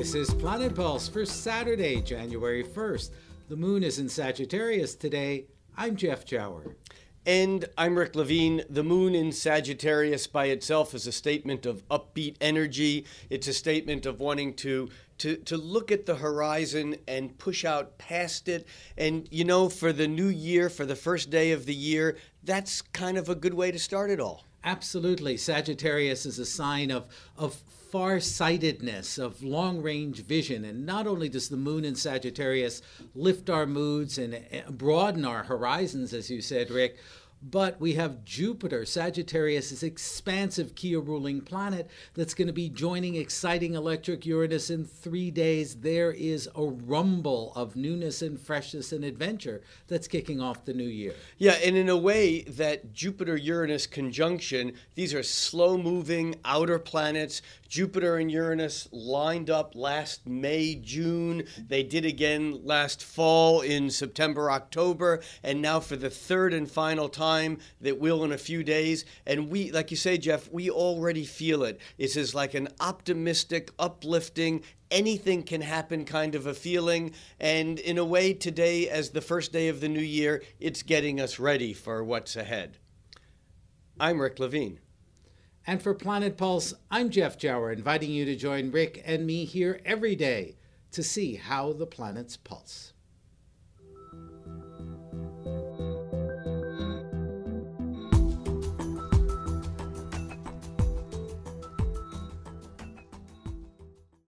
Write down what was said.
This is Planet Pulse for Saturday, January 1st. The moon is in Sagittarius today. I'm Jeff Jawer. And I'm Rick Levine. The moon in Sagittarius by itself is a statement of upbeat energy. It's a statement of wanting to, to, to look at the horizon and push out past it. And, you know, for the new year, for the first day of the year, that's kind of a good way to start it all. Absolutely. Sagittarius is a sign of, of far-sightedness, of long-range vision. And not only does the moon in Sagittarius lift our moods and eh, broaden our horizons, as you said, Rick, but we have Jupiter, Sagittarius' expansive Kia ruling planet, that's going to be joining exciting electric Uranus in three days. There is a rumble of newness and freshness and adventure that's kicking off the new year. Yeah, and in a way, that Jupiter Uranus conjunction, these are slow moving outer planets. Jupiter and Uranus lined up last May, June. They did again last fall in September, October. And now for the third and final time, time that will in a few days. And we, like you say, Jeff, we already feel it. It's as like an optimistic, uplifting, anything can happen kind of a feeling. And in a way, today, as the first day of the new year, it's getting us ready for what's ahead. I'm Rick Levine. And for Planet Pulse, I'm Jeff Jawer, inviting you to join Rick and me here every day to see how the planets pulse.